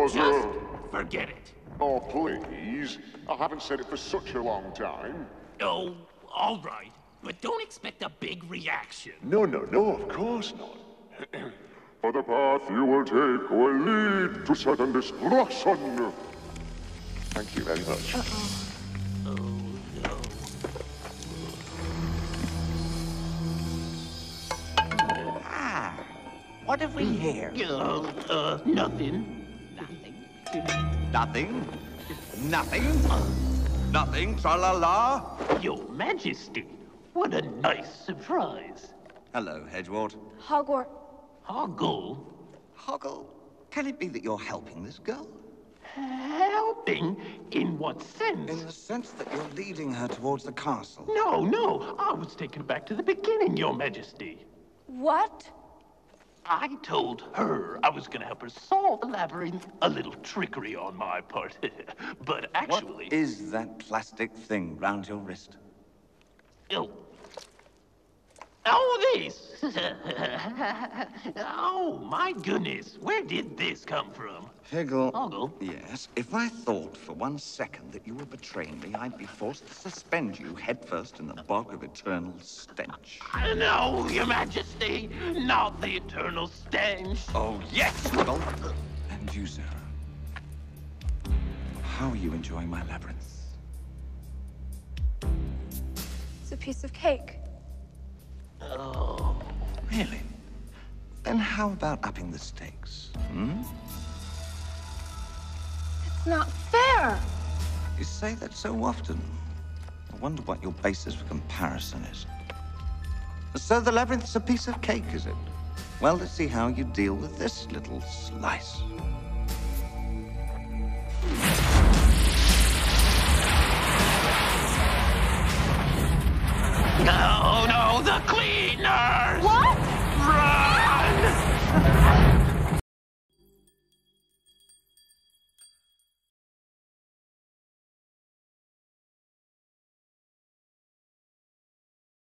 was Just a... forget it. Oh, please. I haven't said it for such a long time. Oh, all right. But don't expect a big reaction. No, no, no, of course not. For the path you will take will lead to certain destruction. Thank you very much. Oh, no. What have we here? Uh, uh, nothing. Nothing? Nothing? Nothing, tra-la-la? Your Majesty, what a nice surprise. Hello, Hedgewart. Hogwarts. Hoggle, Hoggle, can it be that you're helping this girl? helping? In what sense? In the sense that you're leading her towards the castle. No, no, I was taken back to the beginning, Your Majesty. What? I told her I was gonna help her solve the labyrinth. A little trickery on my part. but actually. is that plastic thing round your wrist? Oh. Oh, this! oh, my goodness. Where did this come from? Higgle. Hoggle? Yes, if I thought for one second that you were betraying me, I'd be forced to suspend you headfirst in the bog of eternal stench. No, Your Majesty, not the eternal stench. Oh, yes, Higgle! And you, Sarah. How are you enjoying my labyrinth? It's a piece of cake. Oh, Really? Then how about upping the stakes? Hmm? It's not fair. You say that so often. I wonder what your basis for comparison is. So the labyrinth's a piece of cake, is it? Well, let's see how you deal with this little slice. No, no, the? Run!